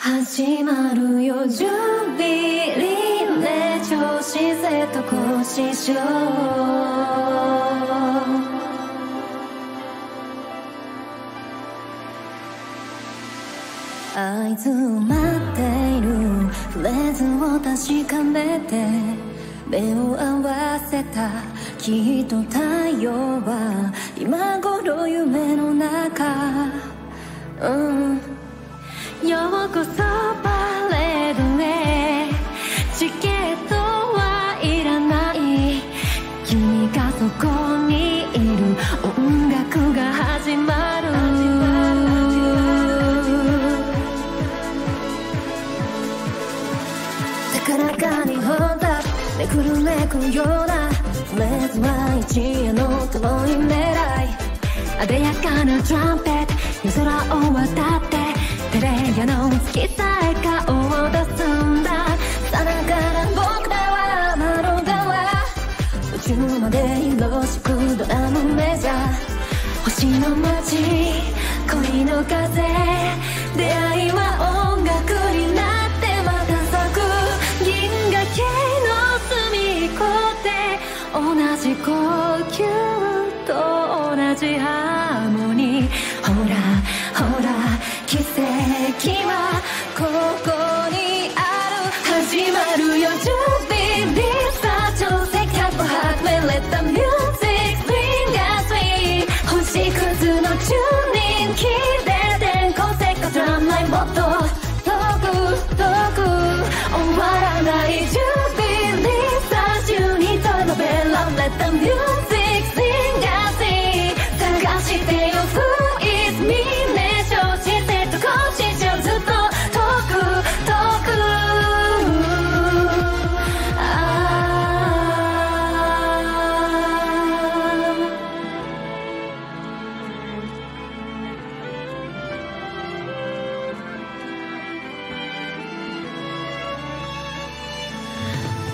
始まるよ準備リレー調子セット更新しよう合図を待っているフレーズを確かめて目を合わせたきっと太陽は今頃夢の中。うん。ようこそパレードへ。チケットはいらない。君がそこにいる。音楽が始まる。高らかにホンダめくるめくような。まずは一夜の遠い狙い艶やかなトランペット夜空を渡る。までよろしくドラムメジャー。星の街恋の風。出会いは音楽になってまた咲く。銀河系の隅っこで同じ呼吸と同じハーモニー。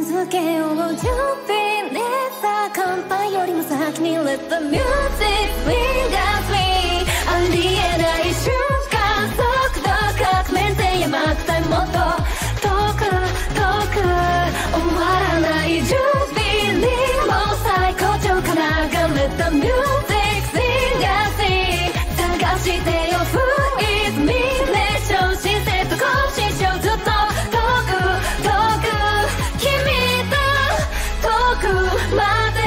続けよう You've 乾杯よりも先に Let the music ring as me ありえない瞬間速度革命でやまくたもっと遠く遠く終わらない準備にも最高潮からが Let the music my